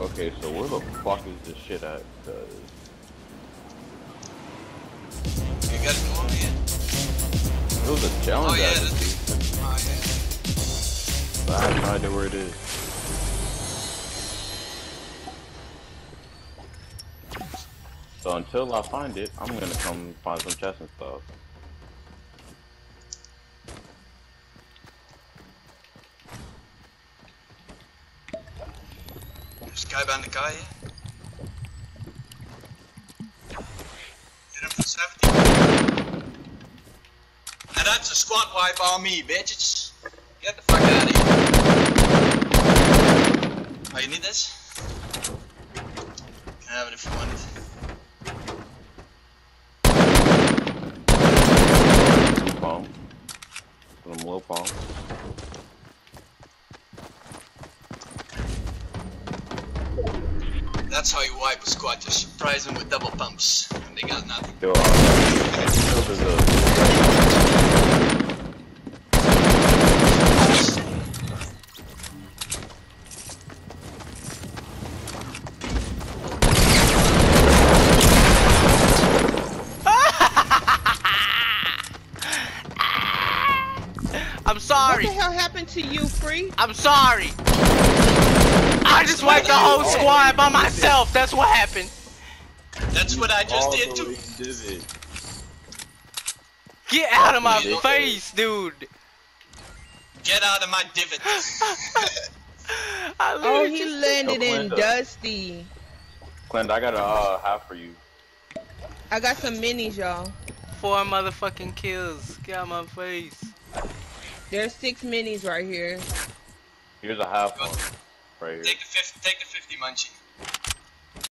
Okay, so where the fuck is this shit at? Cause You gotta go on in. it was a challenge. Oh yeah, oh yeah. but I have no idea where it is. So until I find it, I'm gonna come find some chests and stuff. There's a guy behind the guy. Hit him for 70. And that's a squad wipe on me, bitches. Get the fuck out of here. Oh, you need this? Can have it if you want it. Palm. Some low palm. That's how you wipe a squad. Just surprise them with double pumps. And they got nothing. Yo, uh, there's What the hell happened to you, Free? I'm sorry. I just wiped the whole squad by myself. That's what happened. That's what I just did the too. you did. Get out of my face, dude. Get out of my divot. I Oh, literally he just- landed in Dusty. Clint, I got a uh, half for you. I got some minis, y'all. Four motherfucking kills. Get out of my face. There's six minis right here. Here's a half one right here. take the 50, take the 50 munchie.